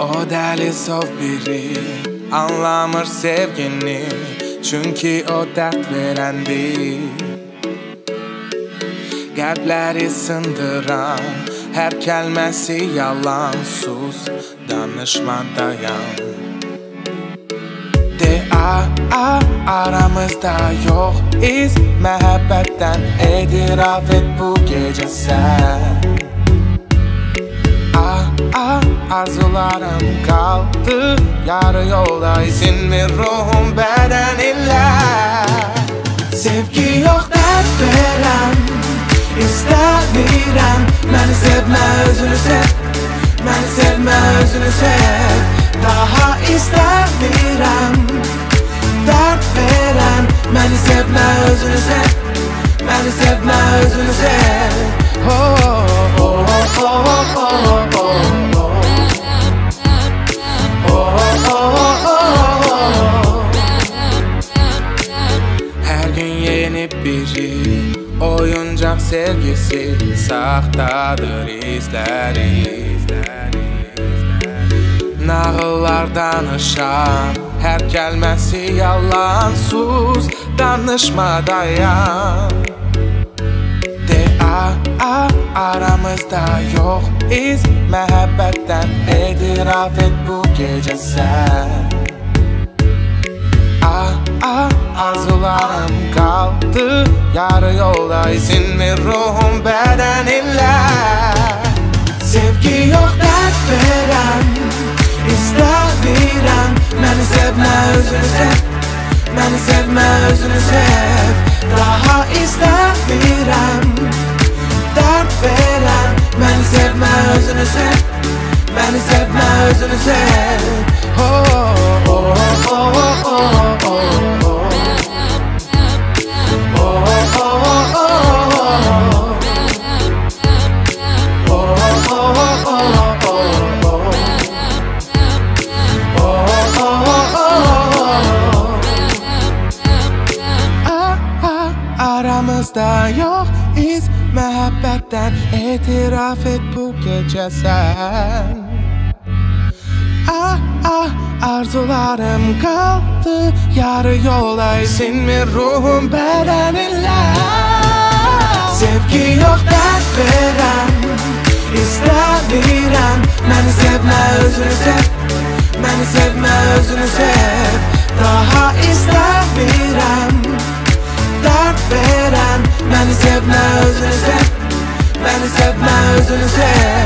O deli sov biri Anlamır sevgini Çünkü o dert verendi Kalpleri sındıran Her kelmesi yalan Sus danışma dayan. De a a aramızda yok iz Məhəbbətdən etiraf et bu gece sen Ah arzularım kaldı. Yarı yolda izin mi ruhum bedeninle Sevgi yok dert veren İstemiyorum Beni sevme özünü sev. Beni sevme özünü sev. Daha istemiyorum Dert veren Beni sevme özünü sev. Beni sevme yeni biri Oyuncak sevgisi Sahtadır izleri Nağıllar danışan Her kelmesi yalan Sus danışma dayan. De a a aramızda yok iz Məhəbbətdən etiraf et bu gece sen. Ah ah arzularım kaldı Yarı yolda izin mi ruhum bedeninle? Sevgi yok dert veren İstemiyorum Beni sevme özünü sev. Beni sevme özünü sev. Daha istemiyorum Dert veren. Beni sevme özünü sev. Beni sevme özünü sev. Oh, Aramızda yok iz Məhəbbətdən etiraf et bu gece sen. Ah ah arzularım kaldı Yarı yolda izin mi ruhum bedeninle? Sevgi yok dert veren İstemiyorum Beni sevme özünü sev. Beni sevme özünü sev. Daha istemiyorum to the